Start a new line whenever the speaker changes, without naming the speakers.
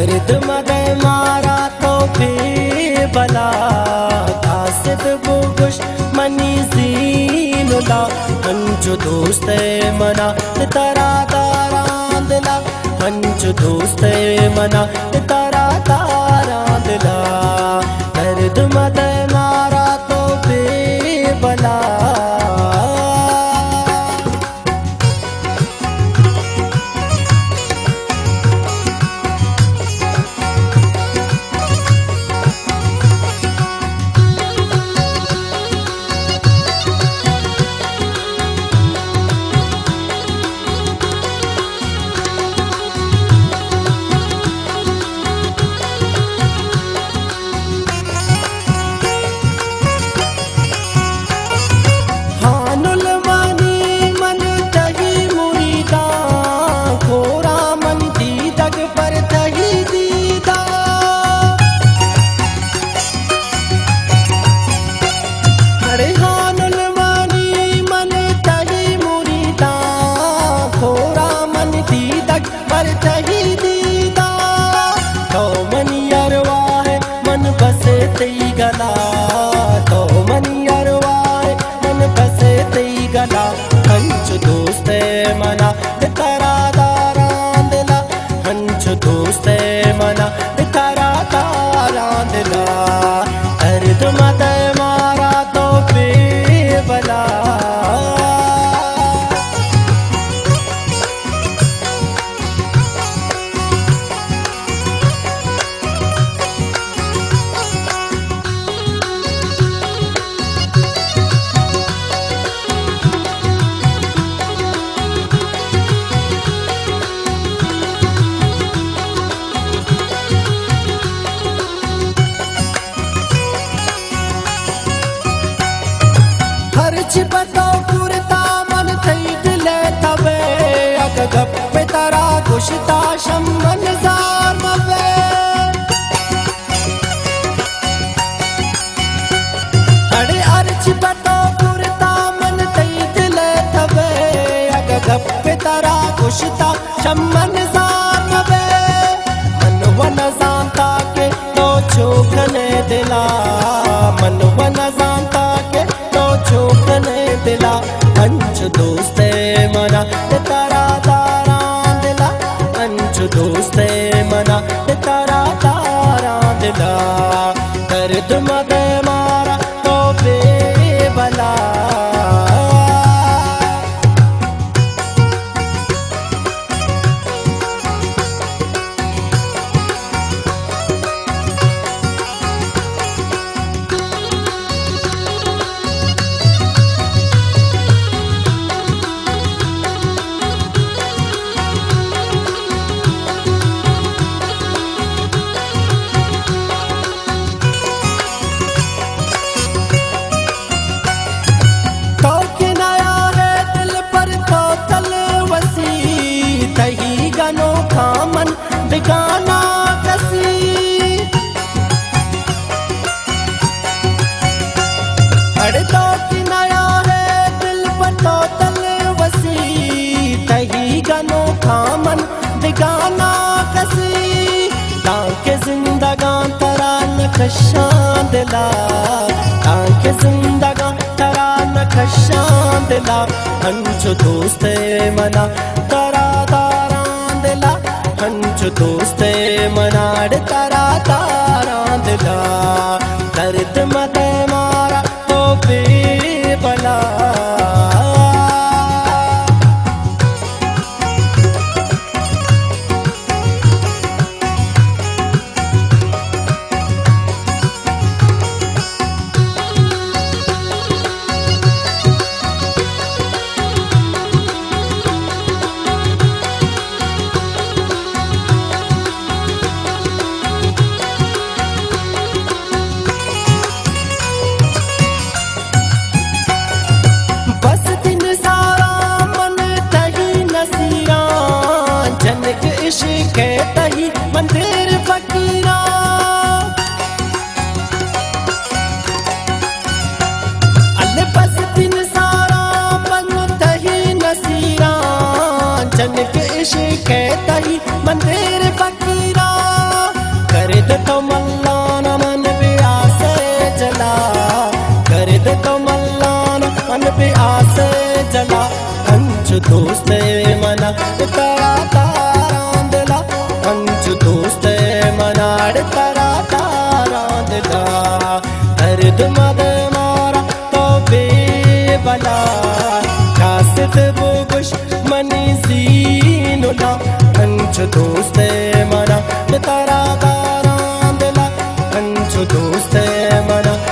दर्द मद मारा तो बेबला कासिद बुगुश मनी जीनुला हंचु दोस्त मना तरा तारांदला हंचु दोस्त मना तरा तारांदला गला हंच दोस्त मना शम्मन जार मवे अड़े अर्च बतो कुर्ता मन थई दिले तबे अग गप्पे तरा कुशता शम्मन जार मवे मन वन जानता के तो छोकने दिला। मन वन जानता के तो छोकने दिला। पंच दोस्त मना They thought maikana kasi Adta ki naya hai dil pato tal wasi Tahi gano thaman digana kasi Taanke zindagan tara nakashan dila Taanke zindagan tara nakashan dila Anjo doste mana दोस्त मनाड दर्द मत सीखे तही मंदिर फकीरा। बस दिन सारा बन तही नसीरा। जन के तही मंदिर फकीरा। कर दे तो मल्लान मन भी आसे जला। कर दे तो मल्लान मन भी आसे जला दोस्त मना दोस्ते मना दोसे मन पञ्च दोस्ते मना